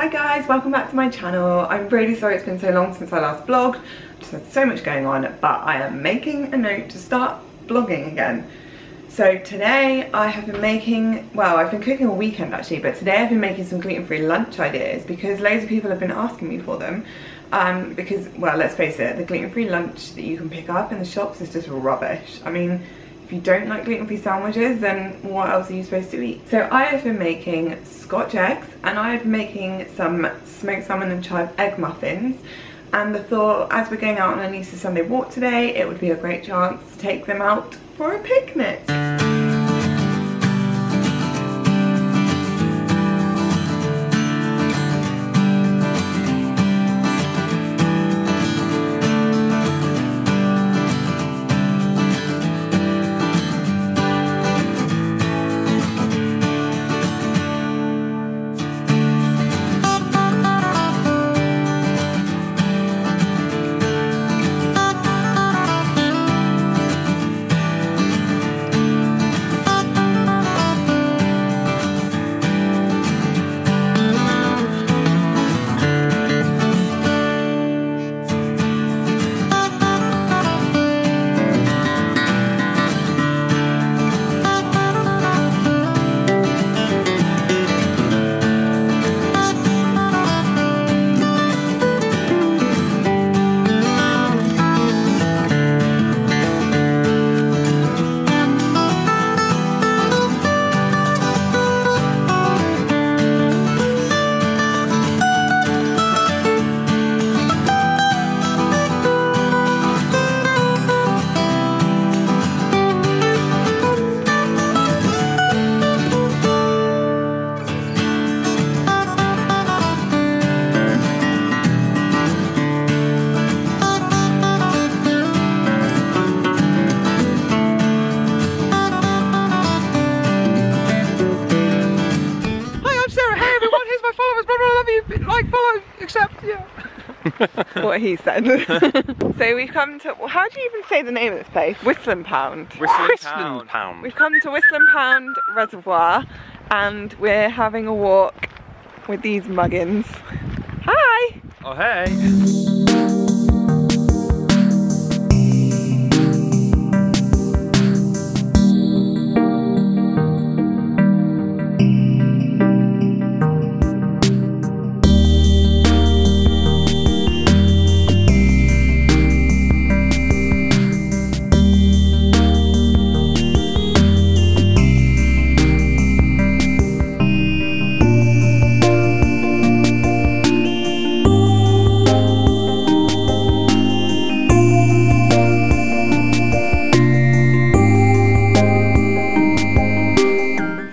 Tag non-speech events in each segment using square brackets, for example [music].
Hi guys, welcome back to my channel. I'm really sorry it's been so long since I last vlogged. I just had so much going on, but I am making a note to start vlogging again. So today I have been making, well I've been cooking all weekend actually, but today I've been making some gluten-free lunch ideas because loads of people have been asking me for them. Um, because, well let's face it, the gluten-free lunch that you can pick up in the shops is just rubbish. I mean, if you don't like gluten-free sandwiches, then what else are you supposed to eat? So I have been making scotch eggs and I have been making some smoked salmon and chive egg muffins. And the thought, as we're going out on a Easter Sunday walk today, it would be a great chance to take them out for a picnic. [laughs] what he said. [laughs] so we've come to, well, how do you even say the name of this place? Wistlandpound. Whistling Pound. Pound. We've come to Wistlandpound Reservoir and we're having a walk with these muggins. Hi! Oh hey!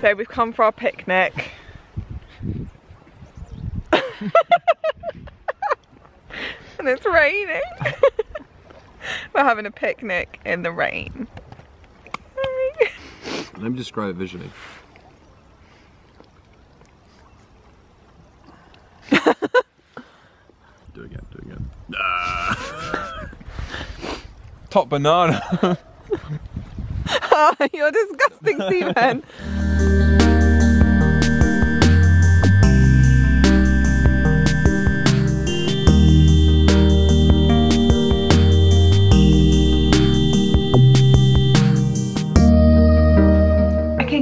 So we've come for our picnic. [laughs] and it's raining. [laughs] We're having a picnic in the rain. Let me describe it visually. [laughs] do it again, do it again. Ah. Top banana. oh, you're disgusting, Stephen.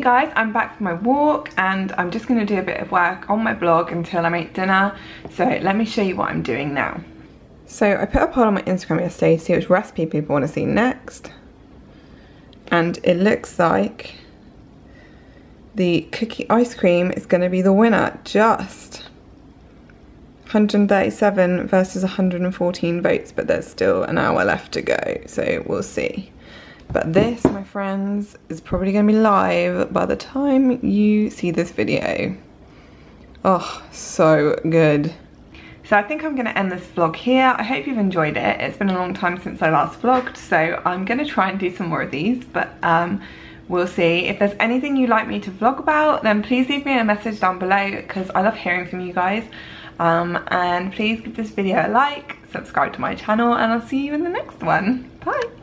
Guys, I'm back from my walk and I'm just going to do a bit of work on my blog until I make dinner. So let me show you what I'm doing now. So I put a poll on my Instagram yesterday to see which recipe people want to see next. And it looks like the cookie ice cream is going to be the winner. Just 137 versus 114 votes, but there's still an hour left to go. So we'll see. But this, my friends, is probably going to be live by the time you see this video. Oh, so good. So I think I'm going to end this vlog here. I hope you've enjoyed it. It's been a long time since I last vlogged, so I'm going to try and do some more of these, but um, we'll see. If there's anything you'd like me to vlog about, then please leave me a message down below because I love hearing from you guys. Um, and please give this video a like, subscribe to my channel, and I'll see you in the next one. Bye!